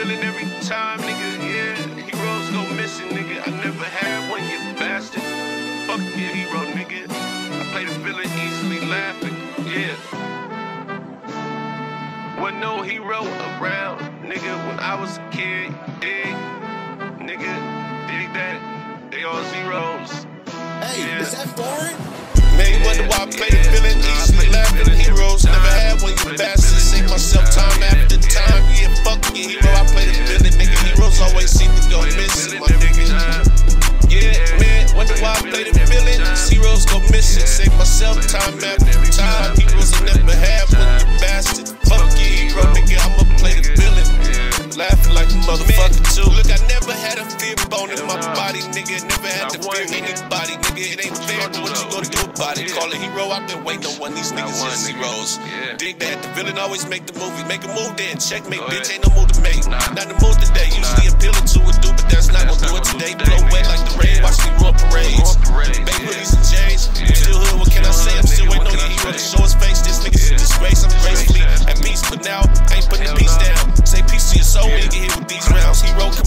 villain every time, nigga. Yeah, heroes go missing, nigga. I never had one, you bastard. Fuck your hero, nigga. I play the villain easily laughing, yeah. Wasn't no hero around, nigga, when I was a kid, dig, nigga, dig that. They all zeros. Hey, Yeah. is that foreign? Man, you wonder why I play the villain easily laughing. Heroes never Heroes always seem to go missing, my nigga. Yeah, man, wonder why I play the villain. Heroes go missing. Save myself time after Look, I never had a fear bone in my body, nigga. Never had to fear anybody, nigga. It ain't fair. What you gonna do about it? Call a hero. I've been waiting on one. These niggas just zeros. Yeah. Dig that. The villain always make the movie. Make a move then. Checkmate, bitch. Ain't no move to make. Not the mood today. Usually appealing to a dude, but that's not That's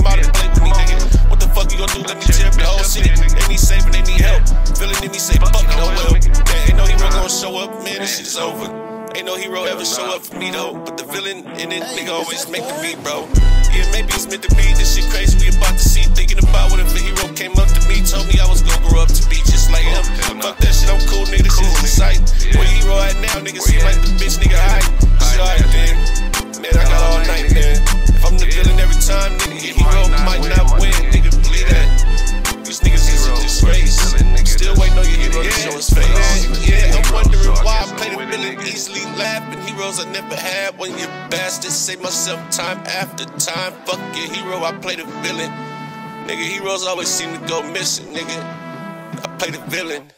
play with me, nigga. What the fuck you gonna do? Let me tear up the whole city. They need saving, they need help. Feeling in me say fuck it, oh well. Man, ain't no hero gonna show up, man. This shit's over. Ain't no hero ever show up for me though. But the villain in it, nigga, always make the beat, bro. Yeah, maybe it's meant to be. This shit crazy. We about to see. Thinking about what if a hero came up to me, told me I was gonna grow up to be just like him. Fuck that shit, I'm cool, nigga. This shit is a sight. Where hero at now, nigga? Seem like the bitch, nigga. High. Shit, alright then. Show his face. Yeah, I'm wondering why I play the villain easily laughing. Heroes I never had when you bastards save myself time after time. Fuck your hero, I play the villain. Nigga, heroes always seem to go missing, nigga. I play the villain.